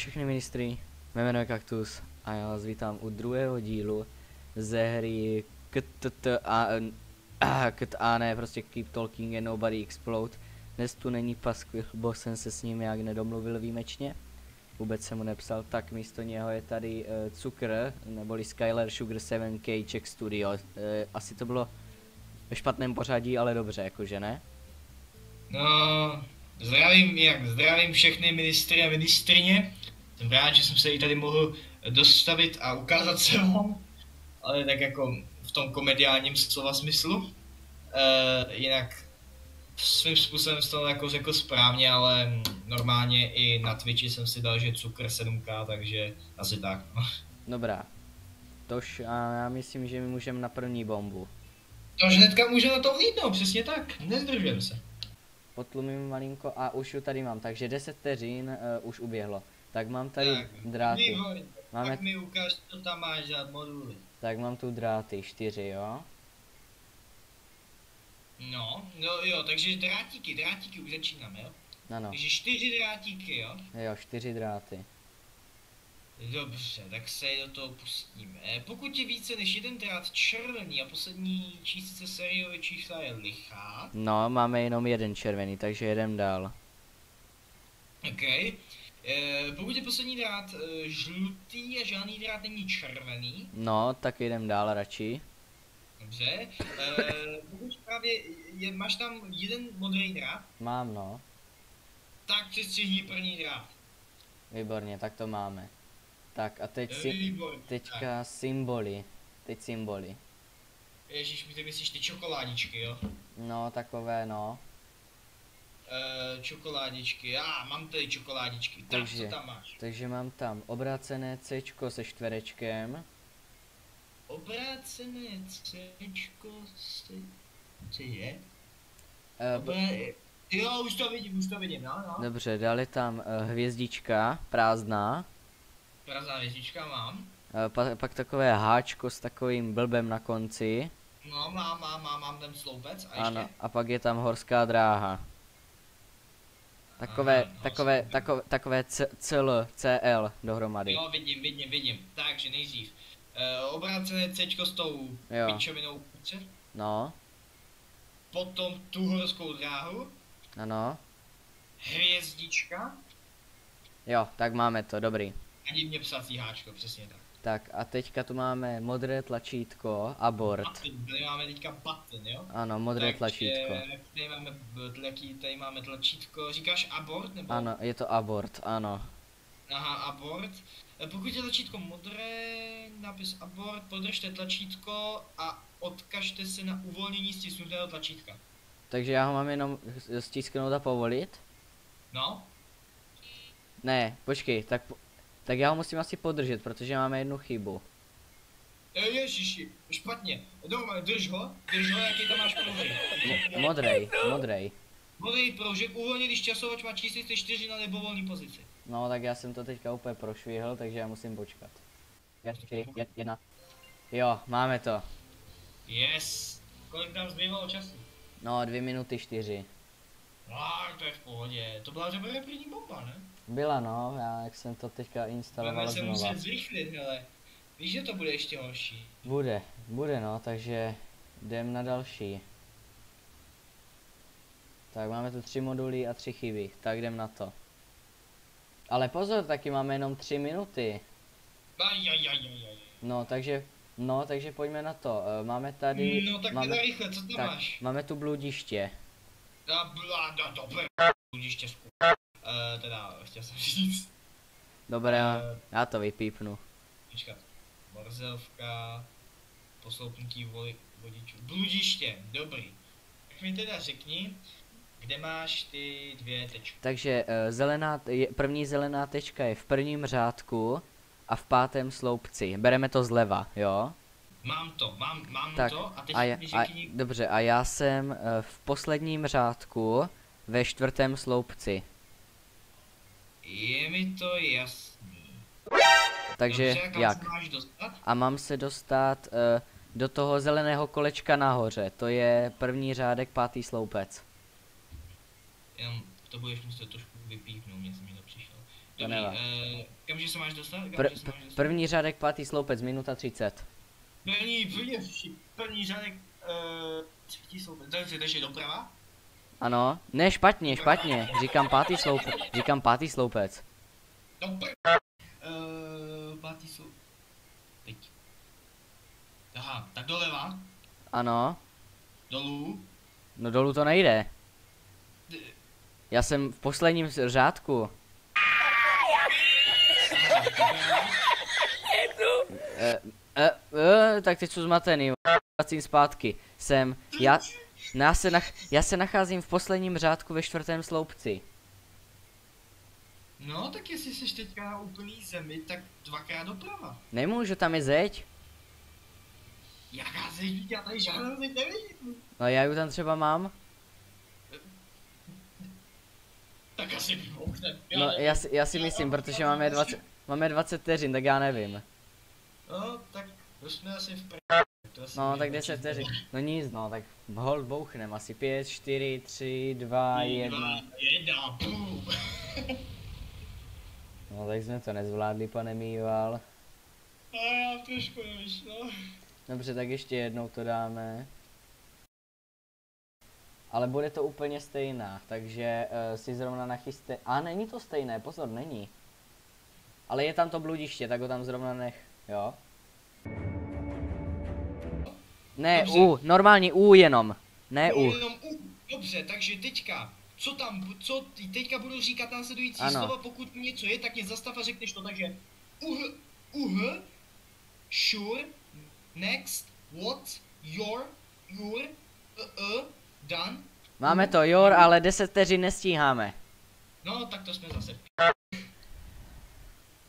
všechny ministry, mé jméno je Kaktus a já vás vítám u druhého dílu ze hry KTT a, a, a ne, prostě Keep Talking and Nobody Explode. Dnes tu není Paskvil, bo jsem se s ním jak nedomluvil výjimečně. Vůbec jsem mu nepsal, tak místo něho je tady uh, Cukr, neboli Skyler Sugar 7K Czech Studio. Uh, asi to bylo ve špatném pořadí, ale dobře, jakože ne? No, zdravím, jak zdravím všechny ministry a ministrině. Jsem rád, že jsem se i tady mohl dostavit a ukázat se vám, ale tak jako v tom komediálním slova smyslu. Uh, jinak svým způsobem jsem to jako řekl správně, ale normálně i na Twitchi jsem si dal, že cukr 7K, takže asi tak. no. Dobrá. Tož a já myslím, že my můžeme na první bombu. To hnedka může na to vlídnout, přesně tak, nezdržujeme se. Potlumím malinko a už ju tady mám, takže 10 vteřin uh, už uběhlo. Tak mám tady Tak, dráty. výborně. Máme- Tak mi ukáž, co tam máš za moduly. Tak mám tu dráty, 4 jo. No, no jo, takže drátíky, drátíky už začínáme, jo? Ano, Takže čtyři drátíky, jo? jo, 4 dráty. Dobře, tak se do toho pustíme. Pokud je více než jeden drát červený a poslední číslice sériové čísla je lichá, No, máme jenom jeden červený, takže jedem dál. OK. Eh, pokud je poslední drát eh, žlutý a žádný drát není červený, No, tak jedem dál radši. dobře. Eh, pokud právě je, máš tam jeden modrý drát, Mám no, tak přestřihni první drát. výborně, tak to máme. Tak a teď si, teďka symboly. Teď symboly. Ježíš, mi ty myslíš ty čokoládičky, jo? No, takové no. Uh, čokoládičky, já mám tady čokoládičky. Tak, Takže- co tam máš? Takže mám tam obrácené C se čtverečkem. Obrácené Cčko se... Co je? Eh, Obrá... Jo, už to vidím, už to vidím, no, no. Dobře, dali tam eh, hvězdička, prázdná. Prazdná věžička mám. Eh, pa, pak takové háčko s takovým blbem na konci. No, mám, mám, mám, mám ten sloupec a ještě. Ano, a pak je tam horská dráha. Takové, Aha, takové, horská takové, takové C, CL, CL dohromady. Jo, vidím, vidím, vidím. Takže nejdřív. Uh, obrácené Cčko s tou Jo. pičovinou. No, Potom tu horskou dráhu. ano. Hvězdička. Jo, tak máme to, dobrý. A divně psací háčko, přesně tak. Tak a teďka tu máme modré tlačítko, abort. Button, tady máme teďka button, jo? Ano, modré Takže tlačítko. Tady máme, tlaky, tady máme tlačítko, říkáš abort nebo? Ano, je to abort, ano. Aha, abort. E, Pokud je tlačítko modré, nápis abort, podržte tlačítko a odkažte se na uvolnění stisnutého tlačítka. Takže já ho mám jenom stisknout a povolit? No, Ne, počkej, tak, po- tak já ho musím asi podržet, protože máme jednu chybu. ježiši, špatně. Normálně, drž ho, drž ho, jaký tam máš proužek. Mo- modrej, modrej. Modrý proužek, uvolně, když časovač má číslice 4 na libovolný pozici. No, tak já jsem to teďka úplně prošvihl, takže já musím počkat. Jedna, čtyři, jed- jedna. Jo, máme to. Yes. Kolik tam zbývalo času? No, dvě minuty čtyři. No, to je v pohodě. To byla teprve první bomba, ne? Byla no, já jak jsem to teďka instaloval Budeme se znova. muset zrychlit, hele. Víš, že to bude ještě horší. Bude, bude no, takže jdem na další. Tak máme tu tři moduly a tři chyby, tak jdem na to. Ale pozor, taky máme jenom tři minuty. No, takže, no, takže pojďme na to. Eh, Máme tady, No tak máme, rychle, co tam tak, máš? máme tu bludiště. Da, bla, da, dobré. Budíš těžku. Uh, teda, chtěl jsem říct. Dobré, já, Eh. já to vypípnu. Počkat. Borzelvka. Posloupnutí voli, vodičů. Bludiště, dobrý. Tak mi teda řekni, kde máš ty dvě tečky. Takže eh, zelená, je, první zelená tečka je v prvním řádku a v pátém sloupci. Bereme to zleva, jo? Mám to, mám, mám Tak, to a teď A, mi a, dobře, a já jsem eh, v posledním řádku ve čtvrtém sloupci. je mi to jasný. Takže Dobře, jak? A mám se dostat eh, do toho zeleného kolečka nahoře. To je první řádek, pátý sloupec. Jenom to budeš muset trošku vypíchnout, mě se mi to přišlo. Dobrý, nevá. eh, kamže se máš dostat? Kamže Pr- se máš dostat? první řádek, pátý sloupec, minuta 30. První, první, první řádek, uh, třetí sloupec, takže, doprava. Ano, ne špatně, špatně, říkám pátý sloupec, říkám pátý sloupec. Doprava. Uh, pátý sloupec. Teď. Aha, tak doleva, Ano, dolů. no dolů to nejde. Já jsem v posledním řádku. E, e, e, tak teď jsou zmatený, vracím zpátky. Jsem, já, no já, se nach, já se nacházím v posledním řádku ve čtvrtém sloupci. No, tak jestli jsi teďka na úplný zemi, tak dvakrát doprava. Nemůžu, tam je zeď. Jaká zeď, já tady žádnou zeď nevidím. No já ju tam třeba mám. Tak asi vymoukne. No já si, já si myslím, protože máme 20, máme 20 vteřin, tak já nevím. No, tak jsme asi v pr... No tak lepší. 10 vteřin. No nic no, tak hold bouchnem asi 5, 4, 3, 2, 1. Jedna, půl. No tak jsme to nezvládli, pane Mýval. A já trošku nevyšlo. Dobře, tak ještě jednou to dáme. Ale bude to úplně stejná, takže uh, si zrovna nachyste... A není to stejné, pozor, není. Ale je tam to bludiště, tak ho tam zrovna nech, jo? Ne, Dobře. U, normální U jenom. Ne U. Jenom u. Dobře, takže teďka, co tam, co, teďka budu říkat následující Ano. slova, pokud něco je, tak mě zastav a řekneš to, takže uh, uh, sure, next, what, your, your, uh, uh, done. Máme to, jor, ale 10 vteřin nestíháme. No, tak to jsme zase.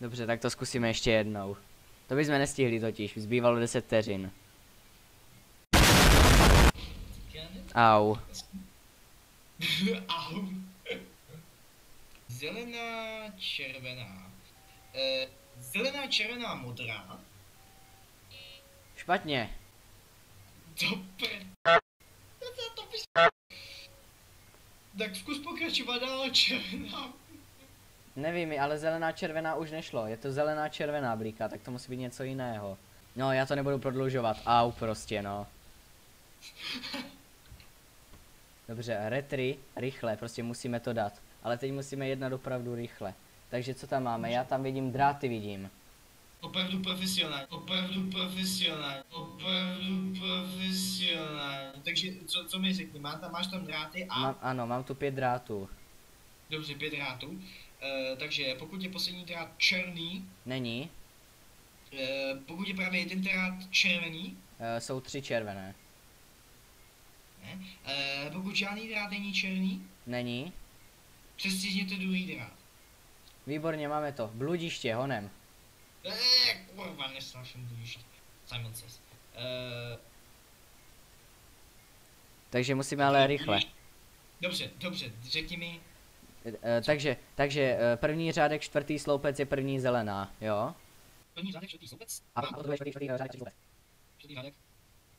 Dobře, tak to zkusíme ještě jednou. To bychom nestihli totiž, zbývalo 10 vteřin. Au. Au. Zelená, červená. Eh, zelená, červená, modrá. Špatně. Dobře. Tak zkus pokračovat dál, červená. Nevím, ale zelená červená už nešlo. Je to zelená červená blíka, tak to musí být něco jiného. No, já to nebudu prodlužovat. Au, prostě, no. Dobře, retry, rychle, prostě musíme to dát. Ale teď musíme jednat opravdu rychle. Takže co tam máme? Já tam vidím dráty, vidím. Opravdu profesionální, opravdu profesionální, opravdu profesionální. Takže co, co mi řekni, má tam, máš tam dráty a... Mám, ano, mám tu pět drátů. Dobře, pět drátů. Eh, takže pokud je poslední drát černý, Není, eh, pokud je právě jeden drát červený, e, jsou tři červené. ne? Eh, pokud žádný drát není černý, Není. přestěžněte druhý drát. Výborně, máme to. Bludiště, honem. Eee, kurva, nesnáším blíž. Simon says. Eh, Takže musíme ale rychle. Dobře, dobře, řekni mi, E, takže, takže e, první řádek, čtvrtý sloupec je první zelená, jo? první řádek, čtvrtý sloupec. A to bude čtvrtý, čtvrtý řádek, třetí sloupec. Čtvrtý řádek,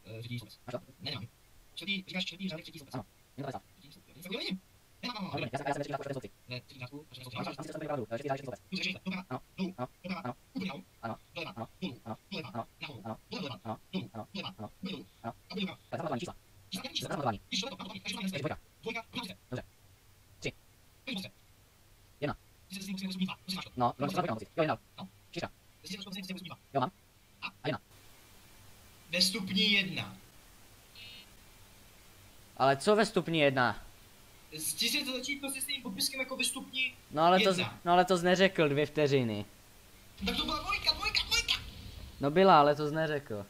eh, třetí sloupec. Máš to? Ne, nemám. Čtvrtý, říkáš čtvrtý řádek, třetí sloupec. Ano. Minuta 50. Třetí sloupec. Já nevidím. Nemám, mám, mám. já jsem, já jsem ve sloupci. Ne, třetí řádku, čtvrtý máš, čtvrtý pravdu, e, čtvrtý řádek, čtvrtý sloupec. Ano. Ano. Ano. Ano. doleva, Ano. dolů, Ano. doleva, Ano. nahoru, Ano. doleva, Ano. dolů, Ano. doleva, Ano. dolů, Ano. a doleva. Ale zapamování čísla. Čísla, jaký čísla? Zapamování. Když to zapamování, takže to Takže máme dvojka. Dvojka, dobře. Dobře. Tři. Pojď dobře. Jedna. Ty se s tím musíme musíme dva, musíš máš to. No, no, no, no, jo, jedna. No. Čtyřka. Ty se s tím musíme musíme dva. Jo, mám. A? A jedna. Ve stupni jedna. Ale co ve stupni jedna? Ti to začít prostě stejným popiskem jako ve stupni. No ale to, no ale to jsi neřekl dvě vteřiny. Tak to byla dvojka, dvojka, dvojka. No byla, ale to jsi neřekl.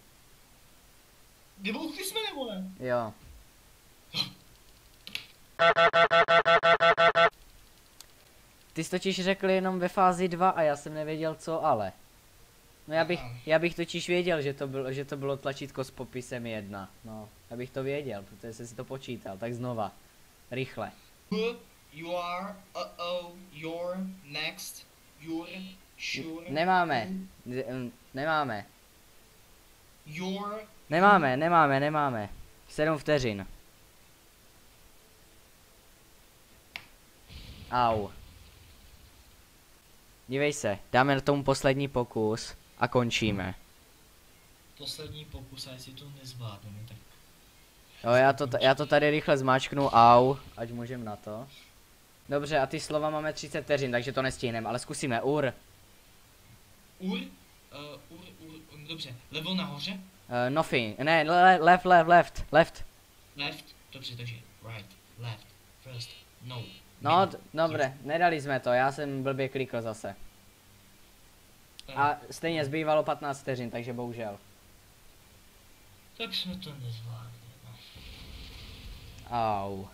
Vybouchli jsme nebo ne? Jo. Ty jsi totiž řekl jenom ve fázi 2 a já jsem nevěděl co ale. No já bych, já bych totiž věděl, že to, bylo, že to bylo tlačítko s popisem 1. No, já bych to věděl, protože jsem si to počítal. Tak znova. Rychle. You are, uh oh, your, next, your, sure. Nemáme. Ne- Nemáme. Your, Nemáme, nemáme, nemáme. 7 vteřin. Au. Dívej se, dáme na tomu poslední pokus a končíme. Poslední pokus a jestli to nezvládneme, tak Jo, já to, já to tady rychle zmáčknu, au, ať můžem na to. Dobře, a ty slova máme 30 vteřin, takže to nestihneme, ale zkusíme, ur, ur, uh, ur, ur, ur, dobře, levo nahoře, uh, nothing, ne, le, left, left, left, left. left, dobře, takže right, left, first, no. No, middle, d- dobré, nedali jsme to, já jsem blbě klikl zase. A stejně zbývalo 15 vteřin, takže bohužel. Tak jsme to nezvládli, no. Au.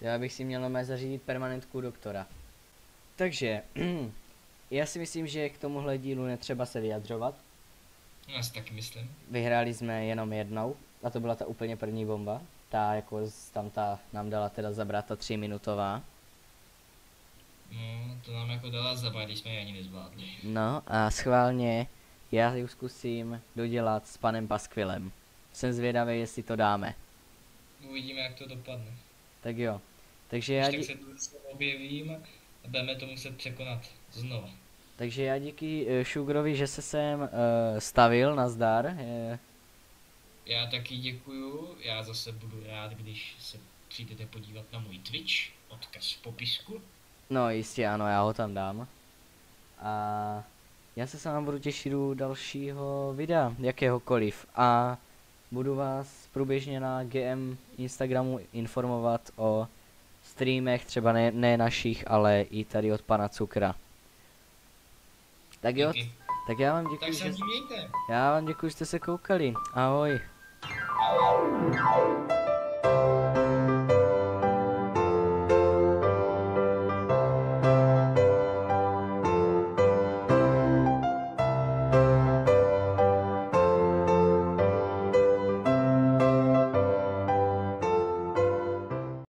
Já bych si měl mé zařídit permanentku doktora. Takže, já si myslím, že k tomuhle dílu netřeba se vyjadřovat. Já si taky myslím. Vyhráli jsme jenom jednou, a to byla ta úplně první bomba. Ta jako tam ta nám dala teda zabrat ta 3 minutová. No, to nám jako dala zabrat, když jsme ji ani nezvládli. No a schválně já ji zkusím dodělat s panem Paskvilem. Jsem zvědavý, jestli to dáme. Uvidíme, jak to dopadne. Tak jo. Takže já, Když tak dí- se objevím a budeme to muset překonat znova. takže já díky uh, Sugarovi, že se sem uh, stavil, nazdar. Je, Já taky děkuju, já zase budu rád, když se přijdete podívat na můj Twitch, odkaz v popisku. No jistě ano, já ho tam dám. A já se s vámi budu těšit u dalšího videa, jakéhokoliv. A budu vás průběžně na GM Instagramu informovat o streamech, třeba ne, ne našich, ale i tady od pana Cukra. Tak jo, Díky. tak já vám Tak děkuji, se že, já vám děkuji, že jste se koukali. Ahoj. Ahoj.